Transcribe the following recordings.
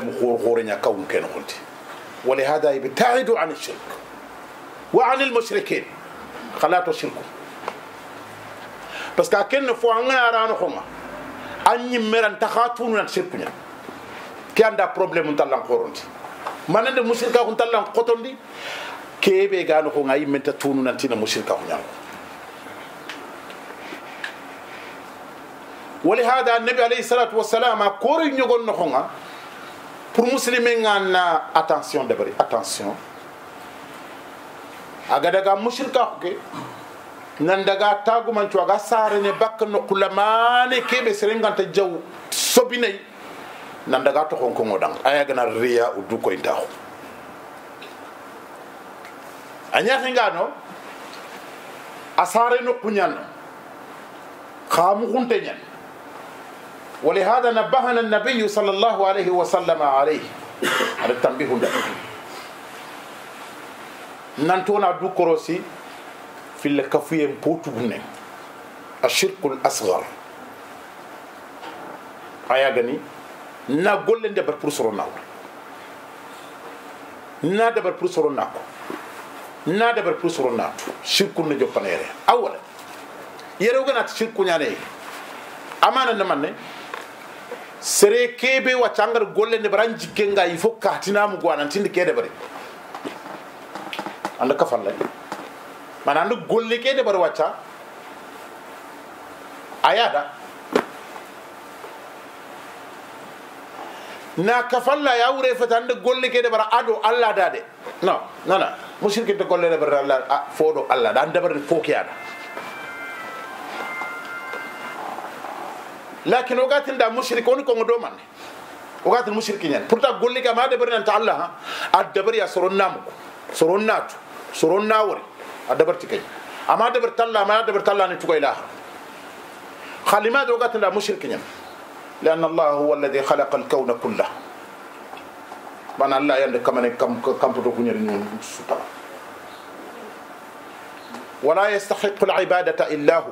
problème khor khore nya kawun ken khonti ولهذا يبتعدوا عن الشرك وعن المشركين. خلاتو شركو بس كأكن فو أنا أرانا خما أني مران تخاتون عن شركنا. كي عندا بروبليم نتلان خورنتي. ما نند مشركا كون تلان قطندي؟ كي بي غانو خو غاي من تتونو نانتينا مشركا كون ولهذا النبي عليه الصلاة والسلام كوري نيغون نخونا pour muslimin ngana attention dabari attention aga daga mushrika ke nan daga tagu man aga sare ne bak no kulamane kebe serenganta jaw sobinay nan daga to kon ko dang aya gana riya u du ko intaho anya hinga no asare no kunyan khamu kunte nyan ولهذا نبهنا النبي صلى الله عليه وسلم عليه على التنبيه ده نانتونا دو كروسي في الكفية بوتو بني الشرك الأصغر أيا غني نا غولن دبر pour soro naw na dabar pour soro nako na dabar pour soro nato shirku na jopanere awala yero gana shirku nyane amana namanne sere kebe wa changar golle ne baran jikenga il faut katina mu gwana tindi kede bare anda kafalle mana anda golle kede bare wacha ayada na kafalla ya wure fata anda golle kede bara ado alla dade no nana mushrike to golle ne bara alla fodo alla da anda bare fokiyada لكن وقت عند مشركون كونغ دومان وقت المشركين يعني. بروتا قولي كما دبرنا أنت الله الدبر يا سرون نامك. سرون نات سرون ناوري. الدبر تكاي أما دبر تالله ما دبر تالله ني توكاي لا خلي ما دوقات عند مشركين يعني. لأن الله هو الذي خلق الكون كله. بان الله يعني كما كم كم بروكو ني يعني ولا يستحق العبادة إلا هو.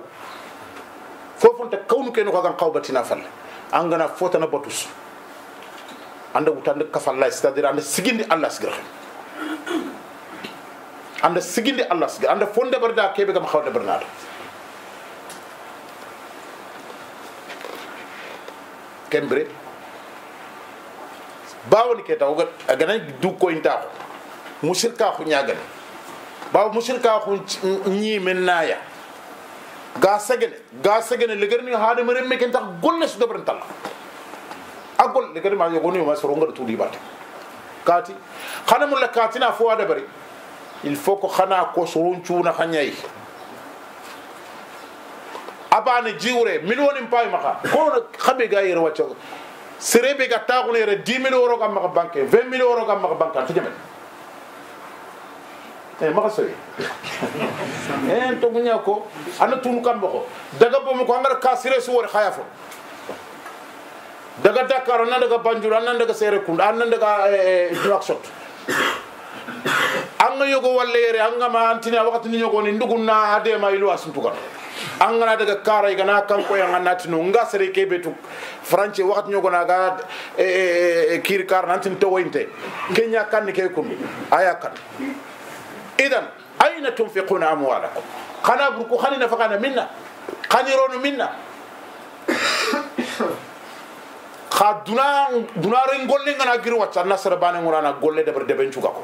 Fofonta kawnu ke no kan qawbatina falle angana fotana botus anda wutande kafalla c'est à dire anda sigindi allah sigira anda sigindi allah sigira anda fonde barda kebe gam xawde barnado kembre bawoni ke taw agana du ko inta mushirka khu nyagani bawo mushirka khu nyi men naya ga segene ga segene legerni haade mere me ken tax golle su dobran talla agol legerni ma yogoni ma so ronga tudi batte kati khana mulla katina fo wada bari il faut ko khana ko soron ciuna khanyai abane jiwre min woni pay maka ko khabe ga yere wacco serebe ga taxune re 10 000 euro ga maka banque 20 000 euro ga maka banque to jamen e maka soyi en to gunya ko ana tunu kam ko daga bomo ko angara ka sire su wor khaya fo daga dakar nan daga banjul nan daga sere kunda nan daga nuaksot anga yogo walle yere anga ma antina wakati ni yogo ni nduguna ade ma ilu asuntuka anga daga kara igana kanko yang natino nga sere kebe tu france wakati nyogo na ga kir kar nantin to winte kenya kan ke kum aya kan khana burku khani nafaqana minna khani ronu minna kha duna duna ren golle ngana giru wacca nasara bane ngurana golle de ber de ben cuga ko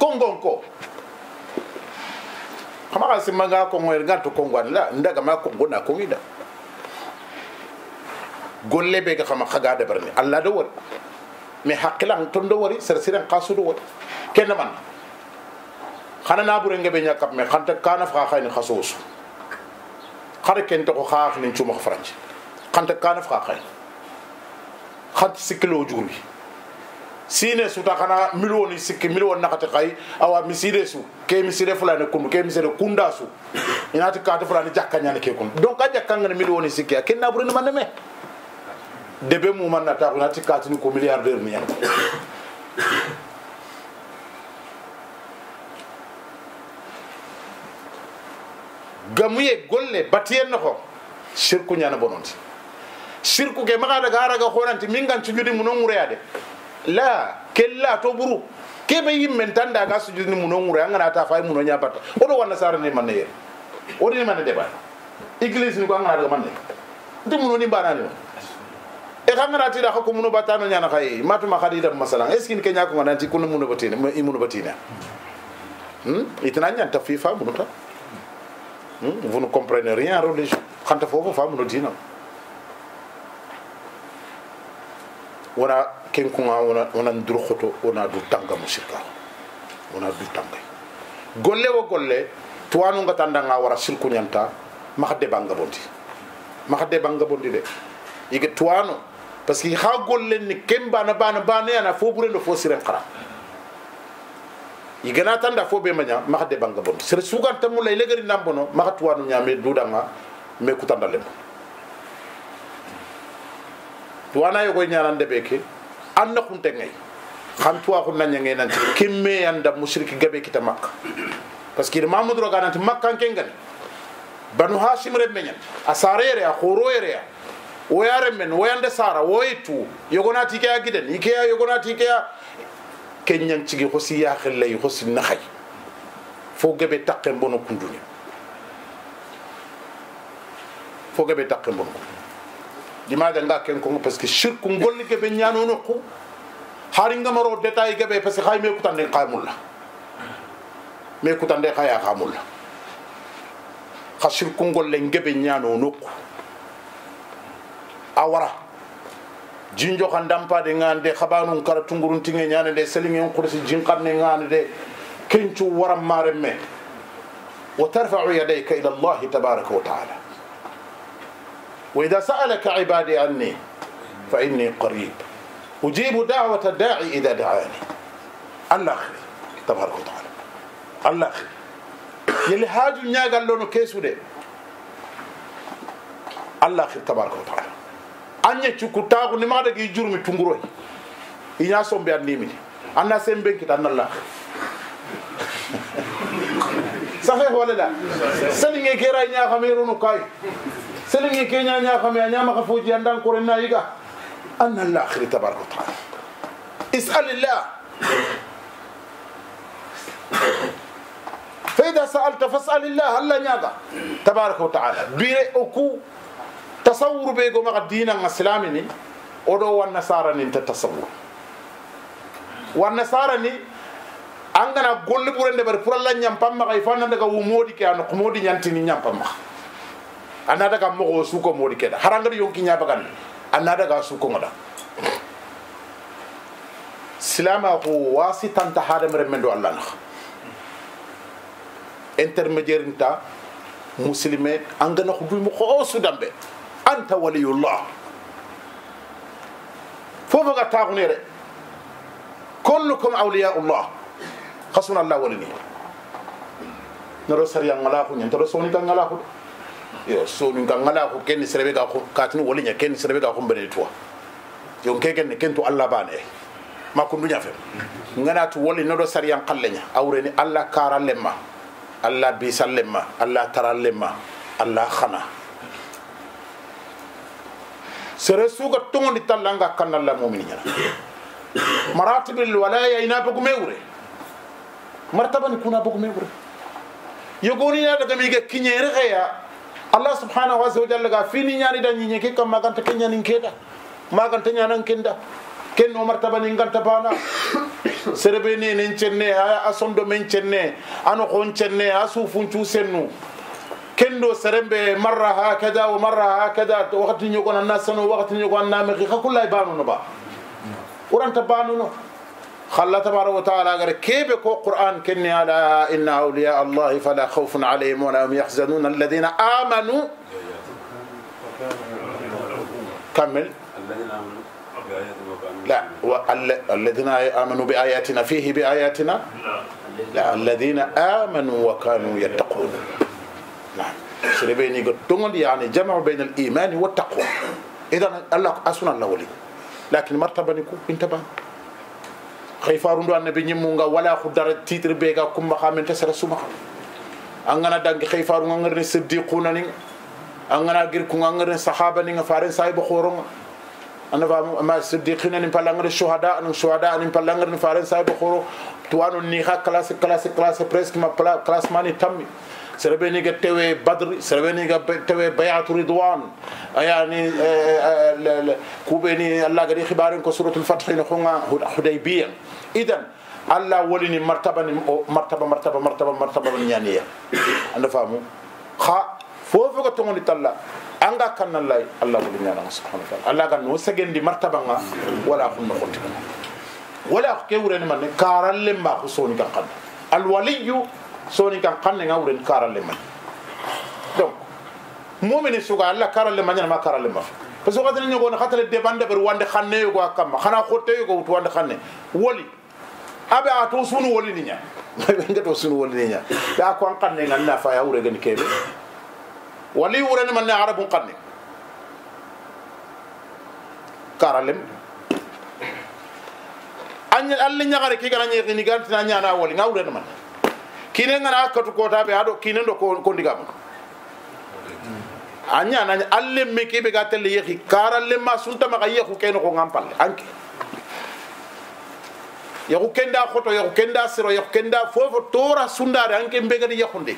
kongon ko kama ka simma ga ko ngoy ga to kongwan la ndaga ma ko ngona ko wida golle be ga kama khaga de berni alla do wor mais hakkilan ton do wori ser siren qasu do wori ken man xana na bure ngebe ñakap me xanta kana fa xayni xasos xare ken to ko ni cuma franci xanta kana fa xay xat siklo juri sine suta xana milwoni sikki milwon nakati xay awa misire su ke misire fulane kundu ke misire kunda su inati kati fulane jakka ñani ke kun donc a jakka ngana milwoni sikki ken na bure ni man me debe mu man na ta inati kati ni ko milliardaire ni yan gamuye golle batiyen no ko shirku ñana bononti sirku ke maga daga araga honanti min gan sujudi muno ngure de la kella to buru kebe yimmen tan daga sujudi muno ngure angana ta fay muno nya batta odo wanna sara ne manne yer odi ni manne de ba église ni ko angana daga manne ndi muno ni banani e kan ngana tida ko muno batano nyana kay matuma khadida masalan est ce kenya ko nanti kuno muno batine muno batine hmm? Itana nyanta fi fa muno ta hmm? Vous ne comprenez rien en religion khanta fofo fa muno dina. Wona ken kunga wona wona ndur khoto wona du tanga musirka wona du tanga. Golle wo golle tuwanu nga tandanga wara silku nyanta maxa de banga bondi. Maxa de banga bondi de ige tuwanu parce que ha golle ni ken bana bana bana yana fo burendo fo siren khara igana tanda fo be manya maka de banga bondi sere sugan tamu lay legari nambono maka tuwanu nyame dudanga me kutanda lembo tuwana yogoy ñanande ɓe ke an na xunte ngay xan tuwa xun na ñange nanti kimme yanda mushriki gabe kita makka parce que mamadou roga nanti makkan ke ngani banu hashim re meñan a sarere a xoro yere a woya remmen woyande sara woye tu yogonati ke a giden ike a yogonati ke a ke ñang cigi xosi yaxellay xosi naxay fo gabe taqe mbono kunduña fo gabe taqe mbono kunduña limaga nga ken ko parce que shirku ngolli ke be nyano no ko hari nga maro detail ke be parce que hay me kutande qamulla me kutande khaya qamulla kha shirku ngolle ngebe nyano no awara. Jinjo kan dampa de ngande khabanu kara tungurun tinge nyane de selingen kursi jinqanne ngane de kencu waram mare me. وترفع يديك إلى الله تبارك وتعالى وإذا سألك عبادي عني فإني قريب أجيب دعوة الداعي إذا دعاني الله أخي تبارك وتعالى الله أخي يلي هاجو نياغال لونو كيسو دي الله أخي تبارك وتعالى أني تشكو تاغو نما دغي جورمي تونغروي إنيا سومبي أن نيمي أنا سيمبين كتا أن الله صحيح ولا لا سنين كيرا نيا خميرونو كاي سلمي كينيا نيا خمي نيا ما خفوجي عندن كورنا يغا أن الآخر تبارك وتعالى اسأل الله فإذا سألت فاسأل الله الله نياغا تبارك وتعالى تصور بيغو مغا دينا الإسلامي ني odo wan nasara ni ta tasawur wan nasara ni angana golle ɓurende ɓari pour allah ñampamma kay fanna daga wo moodi ke ano ko moodi ñantini ñampamma anna daga mogo suko moodi keda harangadi yonki ñabagandi anna daga suko ngoda silama ko wasi tanta hadamare men do allah nax intermédiaire nta muslime angana ko duymo ko sudambe anta waliyullah fofo ga taxunere kullukum awliyaullah xasuna allah walini naro sariya ngalaxu ñentaro soni ka ngalaxu yo soni ka ngalaxu kenni serebe ga katini woliña kenni serebe ga xumbene tuwa yon ke kenne ken tu allah bane ma kundu ñafe ngana tu woli nodo sariyan qalleña awreni allah kara lemma allah bisa lemma allah tara lemma allah xana sere suga tongondi tallanga kannalla mumini ñana maratibil walaya ina bogu mewre martabani kuna bogu mewre yogoni na daga mi ga kinyere xeya allah subhanahu wa ta'ala ga fini ñani da ñi ke kam maganta ke ñani keda maganta ñanan kenda ken no martabani nganta bana serebe ne nen cenne a sondo men cenne ano kon cenne a sufun cu sennu kendo serembe marra hakada wa marra hakada wakati ñogon anna sano wakati ñogon anna mexi xa kullay banu no ba uranta خلا تبارك وتعالى كيف كو قرآن كني على إن أولياء الله فلا خوف عليهم ولا هم يحزنون؟ الذين آمنوا. كمل. لا الذين آمنوا بآياتنا فيه بآياتنا؟ لا الذين آمنوا وكانوا يتقون. نعم. سربيني قد تقول يعني جمع بين الإيمان والتقوى. إذا الله أسونا نولي لكن مرتبة نكو انتبه. خيفارون دو النبي نمونغا ولا خدر تيتر بيغا كم بخام انتسر سمخ. أنغنا دان خيفارون أنغر نسديقون نين. أنغنا غير كون أنغر نسحابة نين فارن سايب خورون. أنا فا ما صديقين أنا فلان غير شهداء أنا شهداء أنا فلان غير فارن سايب خورو توانو نيخا كلاس كلاس كلاس بريس كما كلاس ماني تامي ma classe mani tammi serebe ni ga tewe badr serebe ni ga tewe bayatu ridwan yani kube ni allah gadi khibarin ko suratul fath ni khonga hudaybiyah idan allah wolini martaba ni martaba martaba martaba martaba nyaniya anda famu kha fofo ko tongoni talla anga kannallay allah woli ñananga subhanahu wa taala allah gan no segendi martaba nga wala hunno konti wala ko ke wureni manne karalle ma ko soni kan kan al waliyu soni kan kan nga wuren karalle man donc mu'mini suga allah karalle man ma karalle ma parce que kadani ñogo na khatale de bande ber wande xanne yo go akam xana xotte yo go wande xanne woli abe a to sunu woli ni nya nga to sunu woli ni nya da ko an kan nga na fa ya wure gani kebe wali wurani man ne arabun qanni karalem anya alle nyagare ki gana nyeki ni gantina nyana wali nga wurani man kine ngana katu kota be ado kine ndo ko ndigam anya na alle me ke be gatel yeki karalle ma sunta ma yeku keno ko ngampal anke yaku kenda khoto yaku kenda siro yaku kenda fofo tora sundare anke mbegani yakunde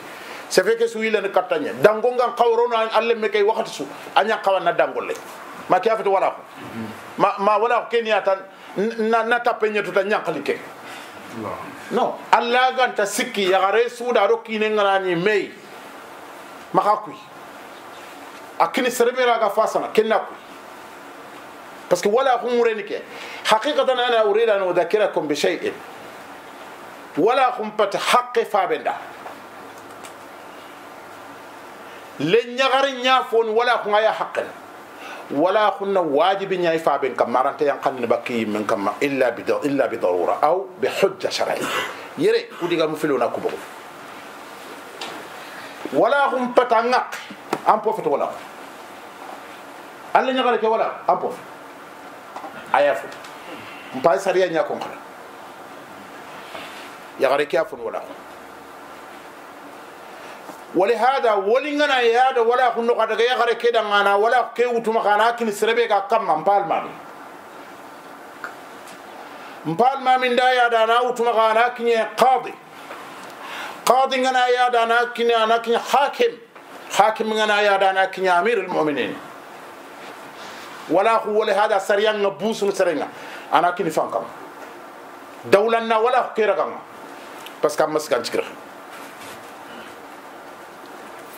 sefe ke su yilene kattanye dango ngan kawrono alle me kay wakati su anya kawana dangolle ma ke afata wala ko ma ma wala ko kenya tan na na tapenye to tan nyankali ke no alla ganta sikki ya gare suda ro kine ngarani mei maka kuy akini serebera ga fasana kenna kuy parce que wala ko mureni ke haqiqatan ana uridu an udhakirakum bi shay'in wala khum pat haqqi fabenda le ñagari ñafoni wala ko ngaya ولا خن واجب ناي فابن كم مرن تيان يعني قن بكي من كم إلا بد إلا بضرورة أو بحجة شرعية. يري ودي قام فيلونا كبر ولا هم بتعنق. أم بوفت ولا. الله يغلك ولا. أم بوف أيافو مباي سريان يا كونغ يا غريك يا فن ولا. ولهذا ولينا يا هذا ولا كنا قد جاي غير كده معنا ولا كي وتما كنا كن سربي كم مبال ما مبال ما من دا يا دانا وتما كنا كن قاضي. قاضي غنا يا دانا كن أنا كن حاكم. حاكم غنا يا دانا كن أمير المؤمنين. ولا هو ولهذا سريان نبوس نسرنا أنا كن فانكم. دولنا ولا بس كم مسكان شكرا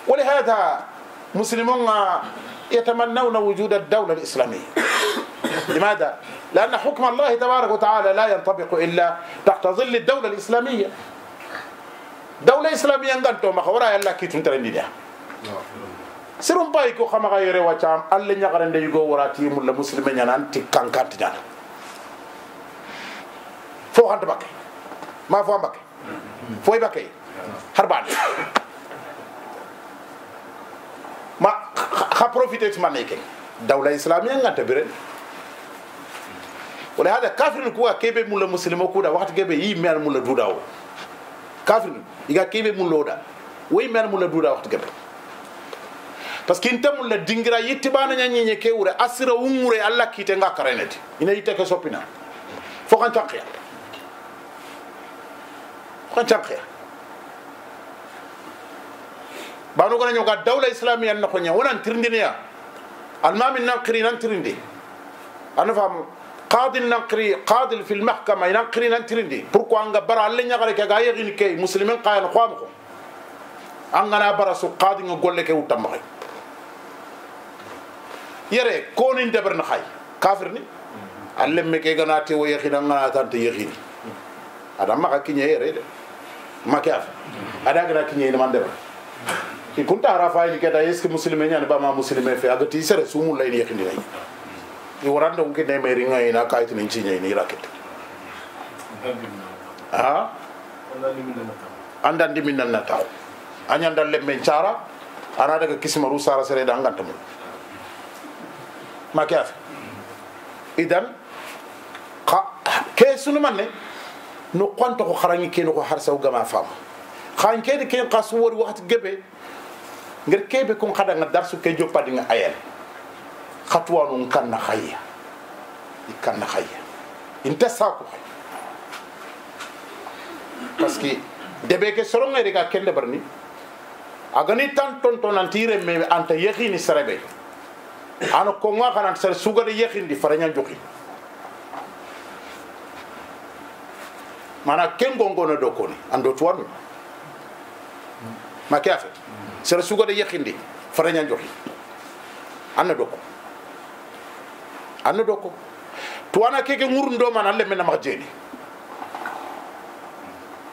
ولهذا مسلمون يتمنون وجود الدولة الإسلامية. لماذا؟ لأن حكم الله تبارك وتعالى لا ينطبق إلا تحت ظل الدولة الإسلامية. دولة إسلامية نغانتو ما خورا يلا كي تنترندي ده سيرم باي كو خما غيري واتام الله نيغارن دي go warati mulla muslime ñanan ti kankante ñana fo xanta bakke ma fo bakke foy bakke harbane ma ngata bire wala hada kafir ko kebe mulla muslimo ko da wakati kebe yi mer mulla duda o kafir iga kebe mulla da way mer mulla duda wakati kebe parce que inta mulla dingira yitti bana nyanyi nye ke wure asira umure alla kite nga kareneti ina yitte ke sopina fo kan tanqiya kan tanqiya banu gana nyoga dawla islamiyya na ko nya wonan tirndine ya almami nankri nan tirindi ana fam qadi nankri qadi fi almahkama nankri nan tirindi pourquoi anga bara alle nya gare ka ga yegin ke muslimin qayan khwam ko angana bara su qadi nga golle ke utam xay yere ko ni debar na xay kafir ni alle me ke gana te wo yexina ngana tan te yexini adam ma ka kinye yere de ma kaf ada gana kinye ni man debar i kunta hara fayini keta est ce que musilime ñani bama musilime fe aga ti sere sumu lay ni yakindi nay i waranda ko kene me ringa ina kayit ni ci ñay ni raket ha andan di minna na taw anyan dal le men cara ana daga kisma ru sara sere da nganta mu ma kaf idan ke sunu manne no qonto ko xarangi ke no ko harsaw gama fam xan ke de ken qasu wori waxti gebe ngir kebe kon kada nga darsu ke jopadi nga ayel khatwanu kan na khayya kan na khayya inta sako parce que debe ke soro ngere ga kende barni agani tan ton ton antire me anta yakhini sarabe ano ko nga kana sar sugade yakhindi faranya joki mana ken gongono do koni ando tuwanu ma kafe sar sugade yakhindi faranya joki anna doko anna doko tuwana keke ngurundo man alle men ma jeni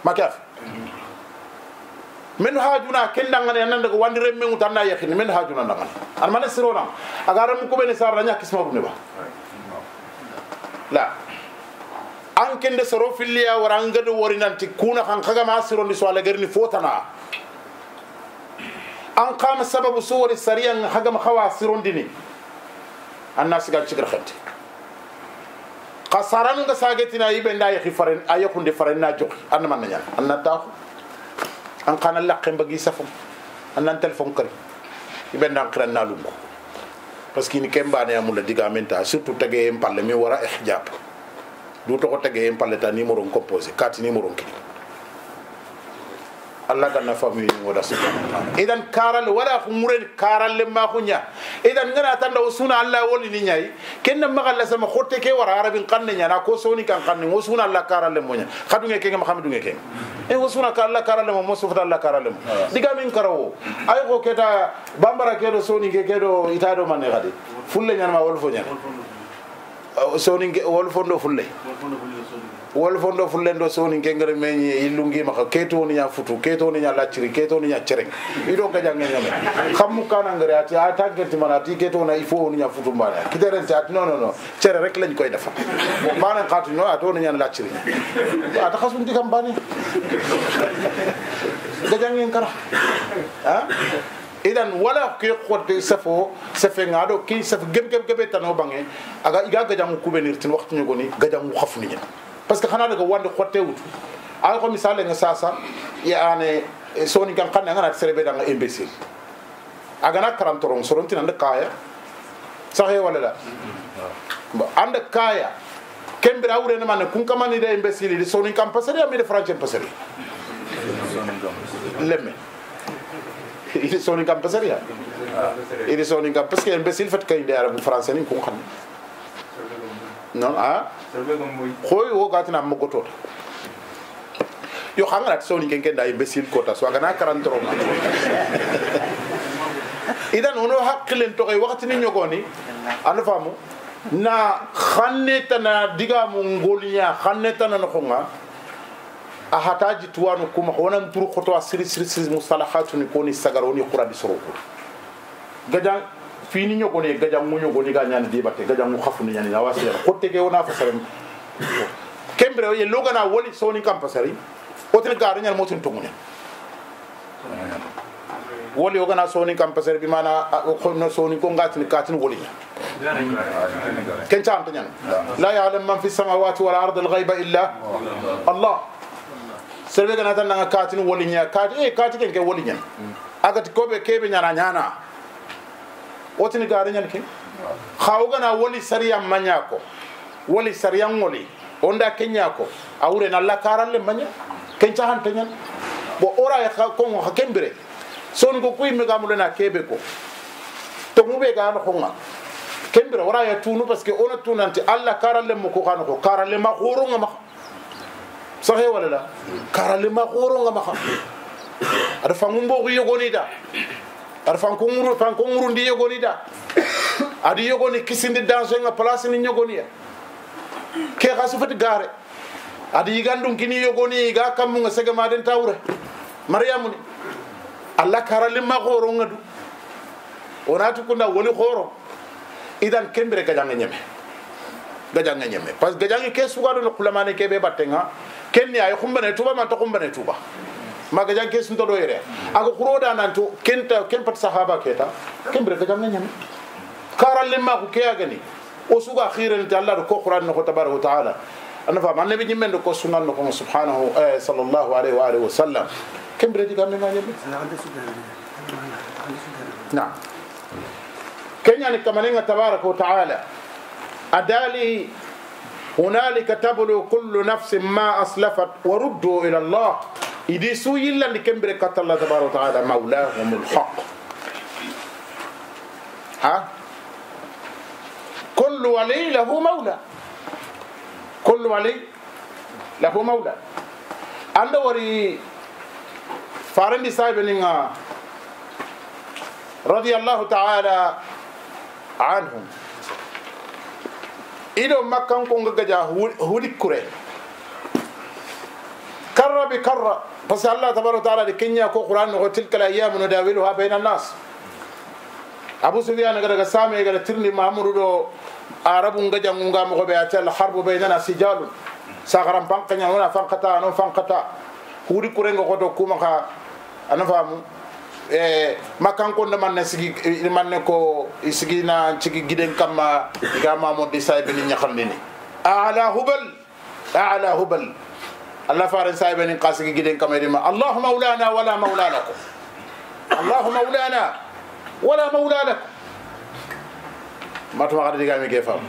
ma kafe men hajuna kendangane nan daga wandire men utanna yakini men hajuna ndangane an mana sirona agara mu ko ben sar ranya kisma ne ba la an kende soro filliya waranga do wori nanti kuna kan kaga ma siro ni swala garni fotana an kama sababu suwari sariyan haga ma khawa siron dini annas ga cigar khanti qasaranu ga sagetina yibe nda yakhi faren ayakunde faren na jox an man nanya an na taxu an kana lakke mbagi safum an nan telephone kari ibe ndan kiran na lungu parce que ni kemba ne amula diga menta surtout tege en palle mi wara ihjab du to ko tege en palle ta numéro composé carte numéro kini idan karal wala ko muren karal le ma kunya idan ngana tanda usuna allah woli ni nyai kenna magalla sama khotte ke wara arabin kanne nyana ko soni kan kanne usuna allah karal le monya khadu ngeke ngam hamdu ngeke e usuna ka allah karal le mo mo sufata allah karal le mo diga min karawo ay ko keta bambara kedo soni ke kedo itado manne khadi fulle nyana ma wol fo nyana soni wol fondo fulle wol fondo fullen do soni kengere meñi illungi maka keto ni nya futu keto ni nya laciri keto ni nya cereng ido ga jange nyame xammu kana ngere ati ata gerti mana ati keto na ifo ni nya futu mbana kitere ci ati non non non cere rek lañ koy defa mana xatu no ato ni nya laciri ata xasun digam bani ga jange kara ha idan wala ke xotte safo safe ngado ki saf gem gem gebe tano bange aga iga gajang kubenir tin waxtu ñogoni gajang xafu ni parce que xana daga wande xotte wut ay ko misale nga sasa ya ane soni kan kan ngana serebe da nga imbécile aga na karam torong soronti nan kaya saxe wala la ba anda kaya kembere awre ne man kun kamani da imbécile di soni kan pasari ami de français pasari lemme il soni kan pasari ya il soni kan parce que imbécile fait kay de arabu français ni kun xam non ah khoy wo gatina mo goto yo xangara soni ken ken da imbécile kota so agana karantoro idan ono hakkilen to kay wakati ni nyogoni anda famu na xanne tana diga mo ngolinya xanne tana no xonga a hataji tuwanu kuma wonan khoto asiri siri siri mustalahatu ni koni sagaroni quradi soroko gajan fini ñogoni gajan mu ñogoni ga ñani dibate gajan mu xafu ni ñani na wasi xotte ke wona fasare kembre ye logana woli soni kam pasari otel garu ñal motin tungunya woli ogana soni kam pasari bi mana no soni ko ngatini katin woli ken chanta ñan la ya'lam man fi samawati wal ardi al ghaiba illa allah serbe gana tan nga katin woli nya kati e kati ken ke woli ñan agati kobe kebe ñana ñana wotini garu ñan ke xaw gana woli sariya manya ko woli sariya ngoli onda kenya ko awure na la karalle manya ken chahan tanyan bo ora ya ko ngo hakembere son go kuy me gamule na kebe ko to mu be ga no khonga kembere ora ya tunu parce que ona tunanti alla karalle mo ko kanu ko karalle ma khoro nga ma sahe wala la karalle ma khoro nga ma ada fangu mbo ko yogoni da ada fangu nguru fangu nguru ndi yogoni da adi yogoni kisindi danso nga place ni nyogoni ya ke xa sufati gare adi yigandun kini yogoni ga kammunga segema den tawre mariamu ni allah karalimma xoro nga du onati kunda woni xoro idan kembere gajanga ñeme gajanga ñeme parce que gajangi ke sugado no kulamane ke be battenga kenni ay xumbane tuba man to xumbane tuba ma gajang ke sunto do yere aga xuroda nanto kenta ken pat sahaba keta kembere gajanga ñeme karalimma ko ke agani o suga khirante allah ɗo ko qouran no ko tabaraka taala ana fam annabi ñimmen ɗo ko sunan no komo subhanahu sallllahu alayhi wa alihi wa sallam kembire diga me gañeɓe نعم كن كمالين تبارك وتعالى أدالي هنالك تبلو كل نفس ما أسلفت وردوا إلى الله إذا سوي إلا نكم بركة الله تبارك وتعالى مولاهم الحق. ها؟ كل ولي له مولى. كل ولي له مولى. عند وري فارندي صاحب رضي الله تعالى عنهم. إذا ما كان كونغ جاه هو هو bi ta'ala de kenya ko qur'an no tilka al ayyam nudawiluha bayna an-nas abu sufyan ga daga same ga tirni mamuru do arabu ngaja ngunga mo be atal harbu baynana sijalun sagaran pankanya wona fankata no fankata hudi kurengo koto kuma ka ana famu e makan ko man na sigi man ne ko sigi na cigi giden kamma ga mamo di say ben nyakhande ni ala hubal ala hubal الله فارن سايبن قاسك جدين كمريم الله مولانا ولا مولى لكم الله مولانا ولا مولى لكم ما تما غادي ديغا مي كيفا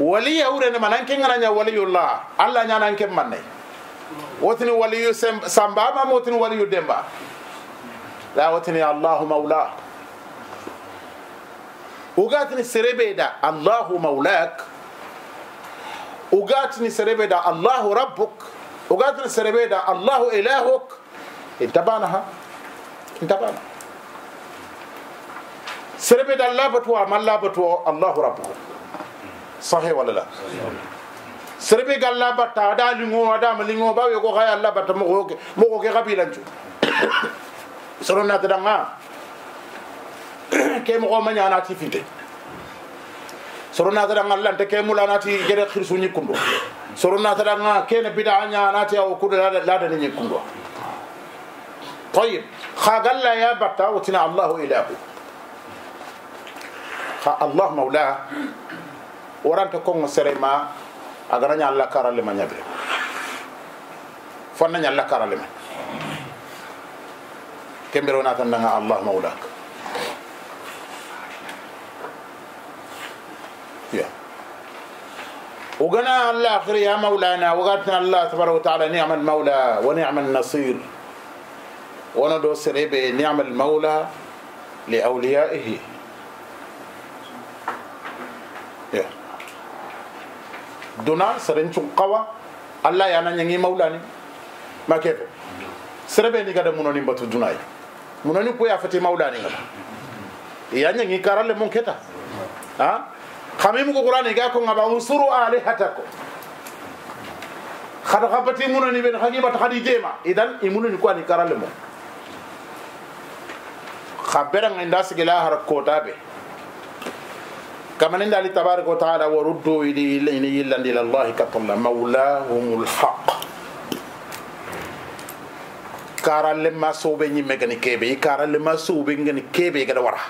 ولي اورن ما نانكين أنا ولي الله. الله نانا نكم ماني وتني ولي سامبا ما موتني ولي ديمبا. لا وتني الله مولا. وقاتني سريبي دا الله مولاك. وقاتني سريبي دا الله ربك. وقادر سربيدا الله إلهك. انتبهناها انتبهنا. سربيدا لا بتوا ما لا بتوا الله ربك صحيح ولا لا؟ سربي قال لا بتا دا لينو دا ملينو باو يكو خيا الله بتا مغوك مغوك غبي لنجو سرنا تدانا كي مغو ما نانا تي فيتي سرنا تدانا لانت كي مولانا تي جيرت خير سوني كوندو ko manya na ti finte soro na ta danga alla te ke mula na ti gere khirsu ni kundo soro na ta danga ke ne bida nya na ti o kudo la la da ni kundo طيب خاغل يا بتا وتنا الله إله الله مولاه waranta kongo serema agana ñalla karale ma ñabe fonna ñalla karale ma kembere wona tan danga allah maulak ya وقنا الله آخر يا مولانا وقاتنا الله تبارك وتعالى نعم المولى ونعم النصير وندو سريبه نعم المولى لأوليائه yeah. duna seren cun qawa allah yana nyangi maulani ma kefo serebe ni gada munoni batu dunai munoni ko ya fati maulani ngada ya nyangi karalle mon ko ngaba usuru alihatakum khada khabati munoni ben khagiba khadi jema idan imunoni ko ani karalle mon khabera nginda sigila har kotabe كما نند الله تبارك وتعالى وردوا إلى إلى إلى الله كطلا مولاهم الحق كارا لما سوبي نيمغني كيبي كارا لما سوبي نغني كيبي غدا ورا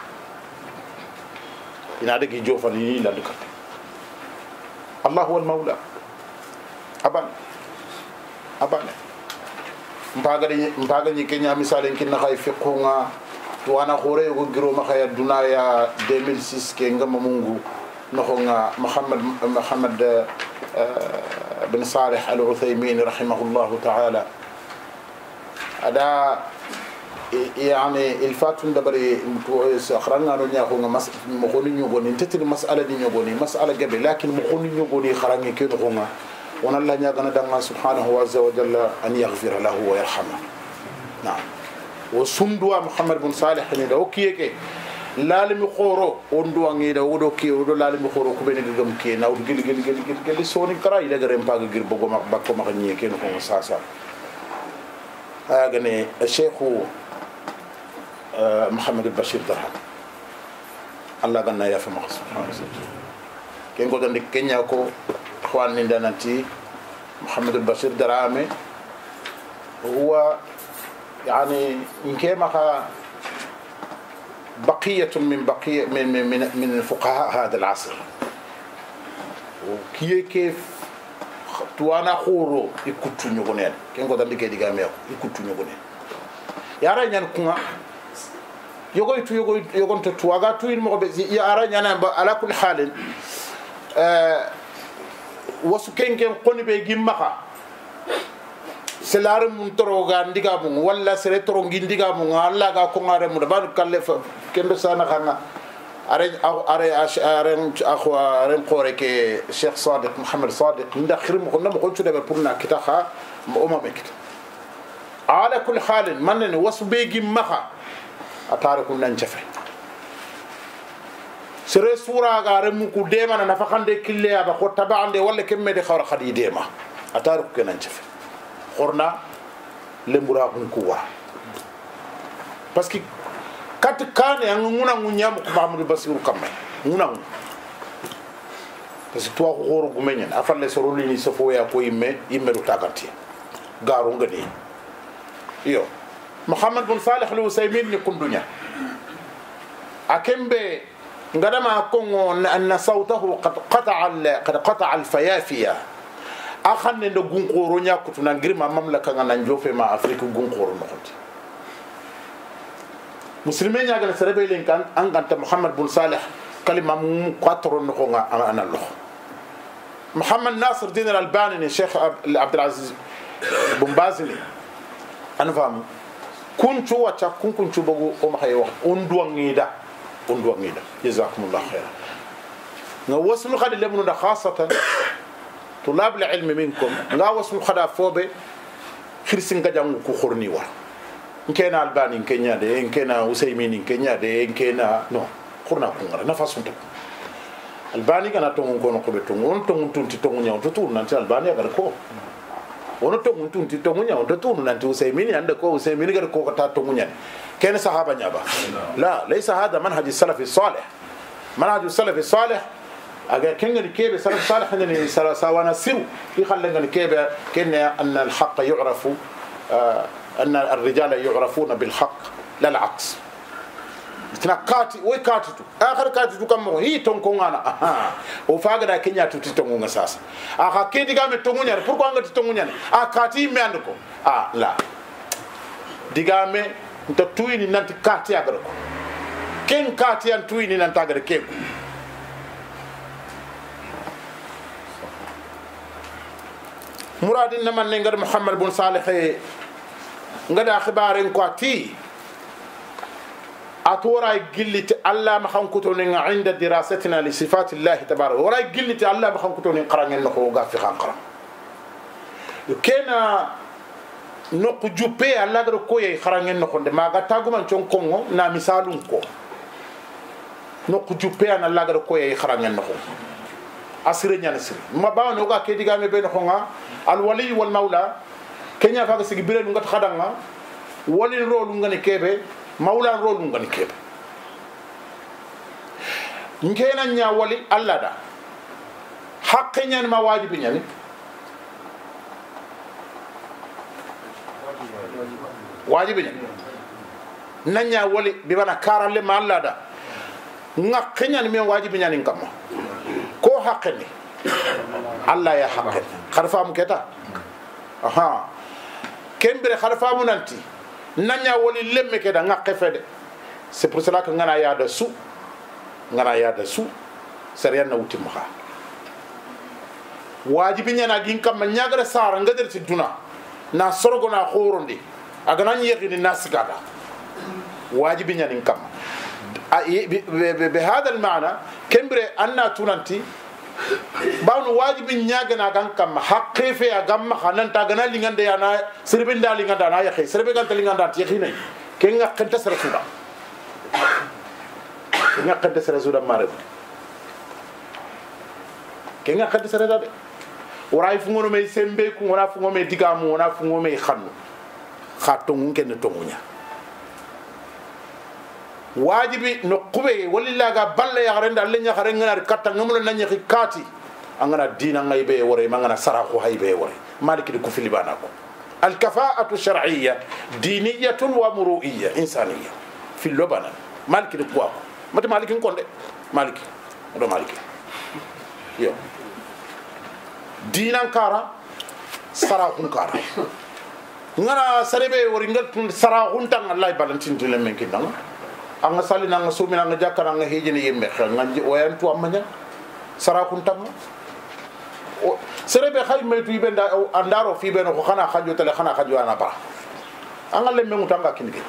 ina dagi jofani ni la dukat Allah huwa al-Mawla aban aban mpaga mpaga ni kenya misalen kin na khay fiqunga tuwana khore go giro ma khaya dunaya 2006 ke ngam mungu nokhonga muhammad muhammad بن صالح العثيمين رحمه الله تعالى ada يعني الفاتون دبري خرنا نو نياخو مس مخوني نيوغوني تتل دي نيوغوني مسألة قبل لكن مخوني نيوغوني خراني كي نخونا ون الله نياغنا دنا سبحانه عز وجل أن يغفر له ويرحمه. نعم. وسندوا محمد بن صالح ني دو كيكي lalimi khoro on duwa ngida wodo ki wodo lalimi khoro ko bene gam ki naw gil gil gil gil gil soni kara ila gare mpaga gir bogo mak bakko mak nyi ken ko sasa aga ne sheikhu محمد البشير درهم. الله غنا يا فما سبحانه وتعالى كين dande kenya ko ikhwan ni danati محمد البشير درامي. هو يعني إن كما بقية من بقية من من من, فقهاء هذا العصر. وكي كيف توانا خورو يكتو نيغونين. كين dande ke diga mew يكتو نيغونين. يارا ñan kunga يقول تو يقول يقول تو تو أقعد تو ينمو بس يا أراني أنا على كل حال آه وسكين كم قن بيجي مها سلار منترو غاندي كامون ولا سلتر غيندي كامون الله كا كون أري مدرب كلف كم بس أنا خنا أري أري أش أري أخو أري قوري كي شيخ صادق محمد صادق. من داخل مخنا مقول شو دبر بولنا كتاخا أمامك على كل حال من وسبيجي مها atare kun nan cefe sere suraga remu ku demana nafakande killeyaba ko tabaande walla kemmede hawra kadi dema atare ku kenan cefe horna lembura kun ku wara parce que kati kane anga ŋunangu ñamu ko mahamadou basiru kamma ŋunangu parce que tuwa ko horo gumeñen a falle sorolini safoya ko yimme yimmeɗo tagantiya garo ngani iyo. محمد بن صالح الوسيمين يقول دنيا أكمبي عندما أكون أن صوته قد قطع قد قطع الفيافية أخن إنه جون كورونيا كنت نعير ما مملكة عن نجوف ما أفريقيا جون كورونا كنت مسلمين يعني سرب إلين كان أن كان محمد بن صالح كلمة مم قطرون نخونا أنا الله محمد ناصر الدين الألباني الشيخ عبد العزيز بن بازلي أنا فاهمه kuncu wacca kun kuncu bogu o ma haywa on duwangida on duwangida jazakumullah khaira nga wasnu khadi lebnu da khasatan tulab al ilm minkum nga wasnu khada fobe khirsin ga jangu ku khorni war nkena albani nkenya de nkena usaymin nkenya de nkena no khurna ku ngara nafa sunta albani kana tongu kono ko be tongu on tongu tunti tongu nyaw to tur nan albani ga ko wono to mun tunti to munya on to nanti usaymini anda ko usaymini gar ko ta to munya ken sahaba nyaba la laysa hada manhaj salaf salih manhaj salaf salih aga kenga ni kebe salaf salih ni sawana siru fi khalanga ni kebe ken an al haqq yu'rafu أن الرجال يعرفون بالحق لا العكس tina kati we kati tu akhar kati tu kammo hi ton ko ngana aha o faga da kenya tu ti tongo nga sasa aha ke diga me tongo nyare pourquoi ngati tongo nyane a kati me and ko a la diga me to tuini nanti kati agara ko ken kati an tuini nan tagara ke ko muradin naman ne ngar muhammad bin salih ngada khibaren ko ti أتورا قلت الله ما خان كتونين عند دراستنا لصفات الله تبارك ورا قلت الله ما خان كتونين قران النخو وقاف في خان قران كنا نقو جوبي الله غير كوي قران النخو ما غتاغو من چون كونغو نا مثالون كو. نقو جوبي أن الله غير كوي قران النخو asire ñana siri ma ba no ga ke diga me be no nga al wali wal maula kenya fa ga sigi bire ngat khadanga wali rolu ngani kebe mawlan rolu ngani kebe nkena nya wali alla da haqqe nyan ma wajibi nyani wajibi nyani nanya wali bi bana karalle ma alla da ngakke nyan mi wajibi nyani kamma ko haqqe ni alla ya haqqe kharfa mu keta aha kembere kharfa mu nanti nanya woli lemme ke da ngakke fede c'est pour cela que ngana ya da su ngana ya da su sariyan na wuti maha wajibi nyana gin kam nyagara sara ngader ti duna na sorgo na khorondi aga nan yegi ni nasigada wajibi nyani kam بهذا المعنى كمبري أن تونتي bawnu wajibi ñagana gan kam haqqe fe a gamma xanan ta gana lingande yana serbe nda linganda na yaxe serbe ganta linganda ti yaxine ke nga xenta sera suda ke nga xenta sera suda mare ke nga xenta sera da de wara fu ngono me sembe ku wara fu ngome digamu wara fu ngome xannu xa tongu ken tongunya wajibi no kube walilla ga balle ya garenda alle nya garen ngana katta ngamulo nanya kati angana dina ngai be wore mangana sarahu hay be wore maliki de kufili bana ko al kafa'atu shar'iyya diniyatun wa muru'iyya insaniyya fi lobana maliki de ko mata maliki konde maliki do maliki yo dinan kara sarahun kara ngana sarebe wori ngal sarahun tan allah balantin tulen men kidanga anga sali nanga sumina anga jakkana anga hijini yimbe nga wayantu amanya sarakun tamma serebe khay maytu ibenda andaro fi beno ko khana khajo tele khana khajo ana ba anga lemme mutanga kinige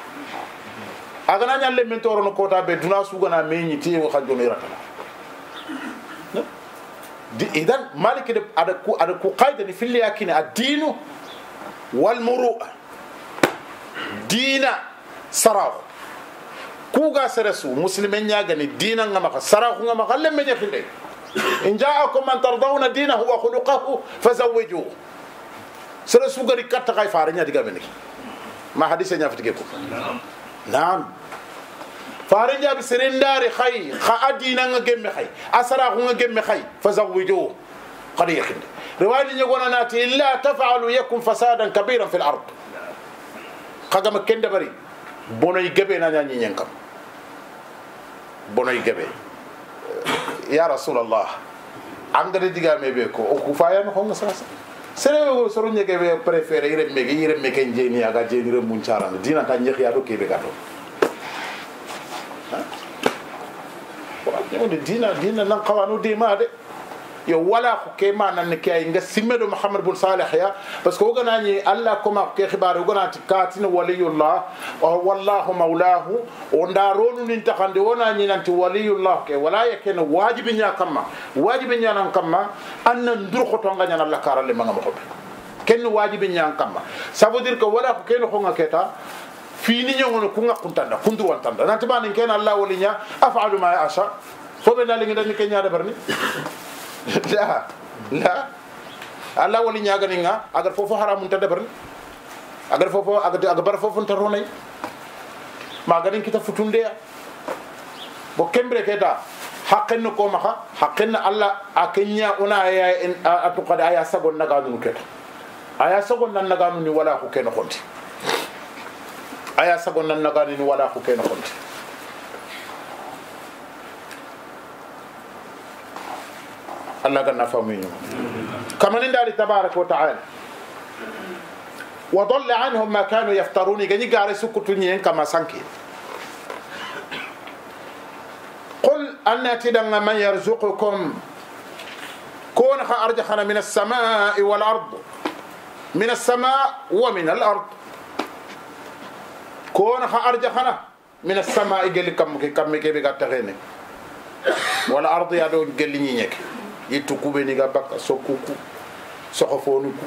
agana nya lemme toro no kota be duna sugana meñi ti wo khajo no iratana idan malik de ada ku ada ku qaida ni fil yakin ad-din wal muru'a dina sarahu kuga seresu muslimen ñagani dina ngama ka sarahu ngama ka lemme ñafinde in ja'akum man tardawna dinahu wa khuluquhu fazawwijuhu seresu gari katta kay faare gamene ma hadise ñafatike ko naam faare jaabi serendari khay kha adina nga gemme khay asarahu nga gemme khay fazawwijuhu qad riwayat ñegona nati illa taf'alu yakum fasadan kabiran fil ard kagama kende bari bonoy gebe na ñi ñen kam bonoy gebe ya rasulullah angare diga me be ko o ku faya no honga sasa sere wo soro ñege be préféré yire mege yire mege njeni aga jeni re mun charan dina ta ñex ya do kebe gato ha dina dina lan qawanu de ma de simmedo muhammad bin salih ya parce que wogana ni allah koma ke khibaru wogana ti katin waliyullah wallahu maulahu o ndaronu nin takande wona ni nanti waliyullah ke wala yakene wajibi nya kamma wajibi nya nan kamma anna ndur khoto nga nyana allah karale manga mo hobe ken wajibi nya kamma ça veut dire que wala ko ken ko nga keta fini ñongono ku ngakuntanda kundur wantanda nanti banin ken allah walinya afalu ma asha fobe nalingi dani kenya de barni la la alla wali ñagani nga agar fofo haramun ta debar agar fofo agar agar bar fofo ta ronay maganin kita futunde bo kembre keta haqqen ko maka haqqen alla akenya una ya atu qad aya sagon nan naga nu ni wala ko ken khonti aya sagon nan naga ni wala ko ken khonti الله قلنا فهمين كما نداري تبارك وتعالى وضل عنهم ما كانوا يفترون يجي قاري سكتونين كما سانكي قل أن تدن من يرزقكم كون أرجحنا من السماء والأرض من السماء ومن الأرض كون أرجحنا من السماء قال كم كم كم ولا أرض يا دون قال لي fonuku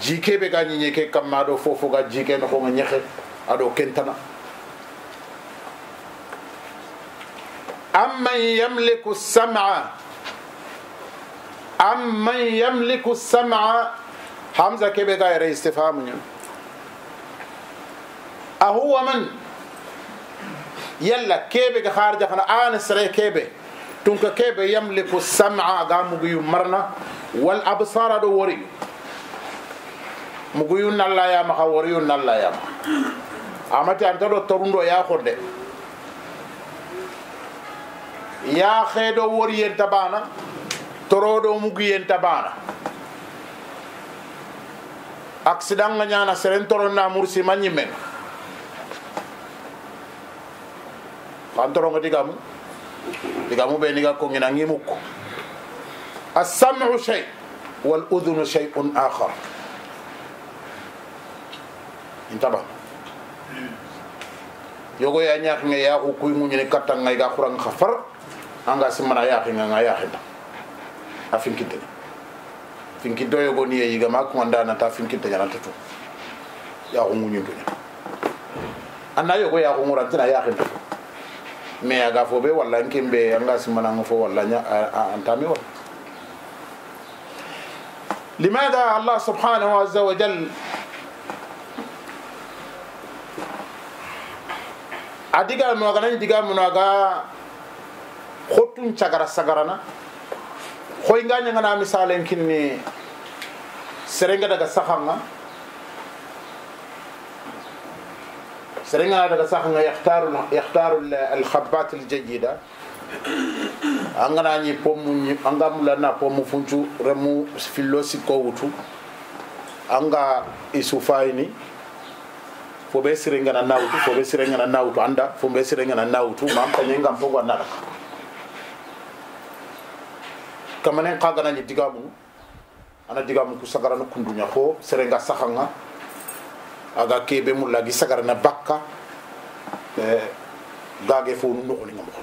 jikeɓe ga ñiñe ke kamma ɗo fofo ga jike noxonga ñexe aɗo kentana amman yamliku sama amman yamliku sama hamza keɓe ga yere istifamu ñan ahuwa man yalla keɓe ga harja xana ana sere keɓe marna wal absara do wori muguyu nalla ya ma wori nalla ya amati anta do torundo ya khode ya khedo wori yen tabana torodo mugu yen tabana accident nga nyana seren toron na mursi manyimen kan toron nga digamu as-sam'u shay wal udhunu shay'un akhar intaba yogo ya nyaak nga ya ko kuy muñu ne katta ngay ga khurang khafar anga simana ya nga nga ya xinda a finkinte finki do yogo ni yi ga ma ko ndana ta finkinte nyana tatu ya ko muñu to anna yogo ya ko ngurantina ya xinda mais aga fo be walla nkembe anga simananga fo walla antami wa لماذا الله سبحانه عز وجل adiga no aga nan diga mun aga khotun chagara sagarana khoy nganya ngana misalen kinni serenga daga sakhanga سرنا هذا صح يختار يختار الخبات الجيدة pomu funchu remu filosi ko wutu anga isufaini fo be sirengana nawutu fo be sirengana nawutu anda fo be sirengana nawutu mam tanye ngam pogo anara kamanen kagana ni digamu ana digamu ku sagarana kundunya ko serenga sakhanga aga kebe mulla gi sagarana bakka gage fo nu no ni ngam ko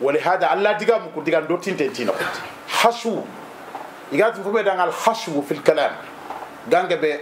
ولهذا الله ديغام كو ديغان دوتين تنتين خشو يغات فو بيدان الخشو في الكلام غانغ بي